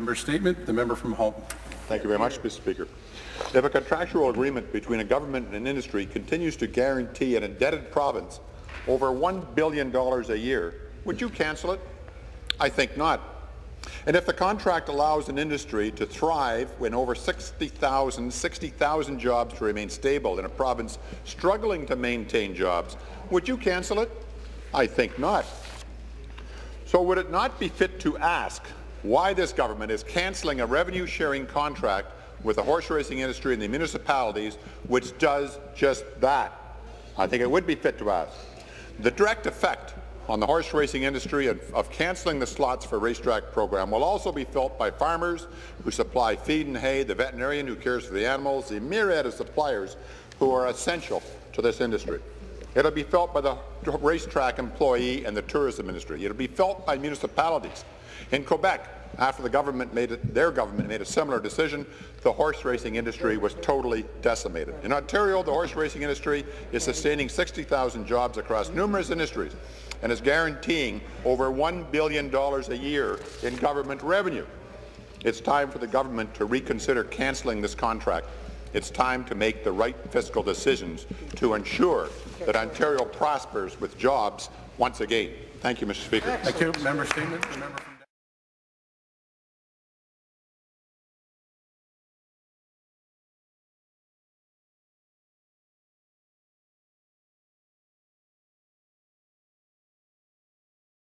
Member statement, the member from Halton. Thank you very much, Mr. Speaker. If a contractual agreement between a government and an industry continues to guarantee an indebted province over $1 billion a year, would you cancel it? I think not. And if the contract allows an industry to thrive when over 60,000 60,000 jobs remain stable in a province struggling to maintain jobs, would you cancel it? I think not. So would it not be fit to ask why this government is cancelling a revenue-sharing contract with the horse racing industry and the municipalities which does just that? I think it would be fit to ask. The direct effect on the horse racing industry of, of cancelling the slots for racetrack program will also be felt by farmers who supply feed and hay, the veterinarian who cares for the animals, the myriad of suppliers who are essential to this industry. It'll be felt by the racetrack employee and the tourism industry. It'll be felt by municipalities. In Quebec, after the government made it, their government made a similar decision, the horse racing industry was totally decimated. In Ontario, the horse racing industry is sustaining 60,000 jobs across numerous industries and is guaranteeing over $1 billion a year in government revenue. It's time for the government to reconsider cancelling this contract. It's time to make the right fiscal decisions to ensure that Ontario prospers with jobs once again. Thank you, Mr. Speaker. Thank you. Member statement.